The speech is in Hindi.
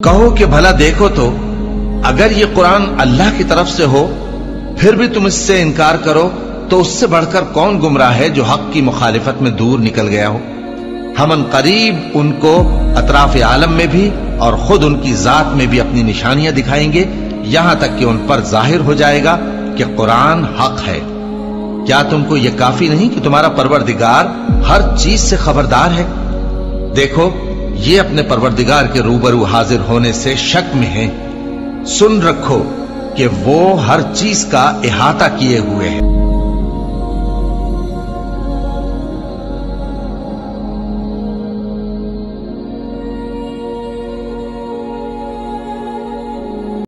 कहो कि भला देखो तो अगर ये कुरान अल्लाह की तरफ़ से हो, फिर भी तुम इससे इनकार करो तो उससे बढ़कर कौन गुमराह है जो हक की मुखालिफत में दूर निकल गया हो? हम करीब उनको अतराफ आलम में भी और खुद उनकी जात में भी अपनी निशानियाँ दिखाएँगे, यहाँ तक कि उन पर ज़ाहिर हो जाएगा कि कुरान हक है। क्या तुमको यह काफ़ी नहीं कि तुम्हारा परवरदिगार हर चीज़ से खबरदार है? देखो ये अपने परवरदिगार के रूबरू हाजिर होने से शक में हैं। सुन रखो कि वो हर चीज़ का इहाता किए हुए है।